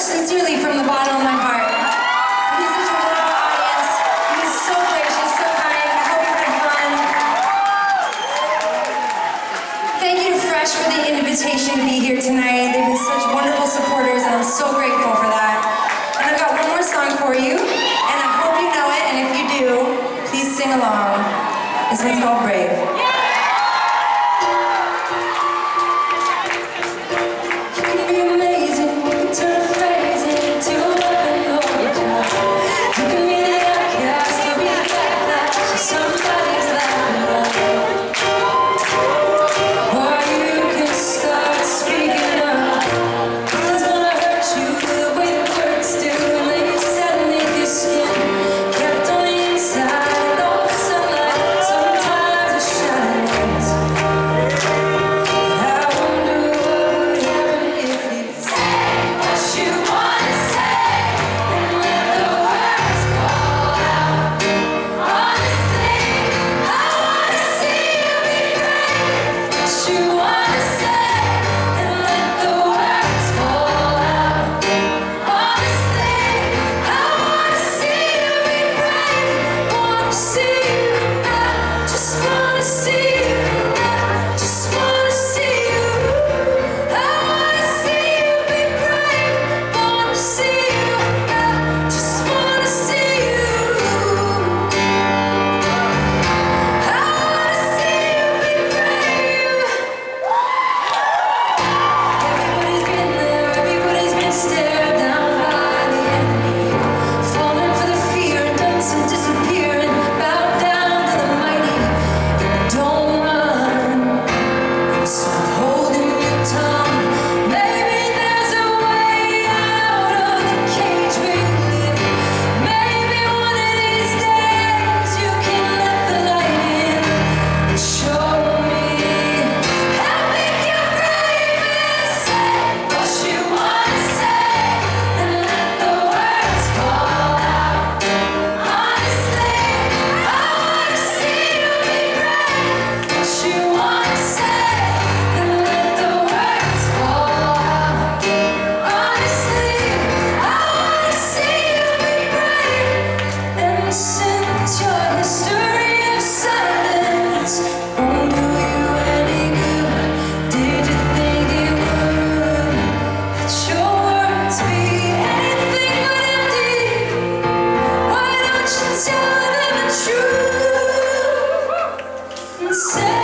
much, sincerely, from the bottom of my heart. He's such a wonderful audience. He's so gracious, so kind. I hope you had fun. Thank you to Fresh for the invitation to be here tonight. They've been such wonderful supporters, and I'm so grateful for that. And I've got one more song for you, and I hope you know it, and if you do, please sing along. This one's called Brave. say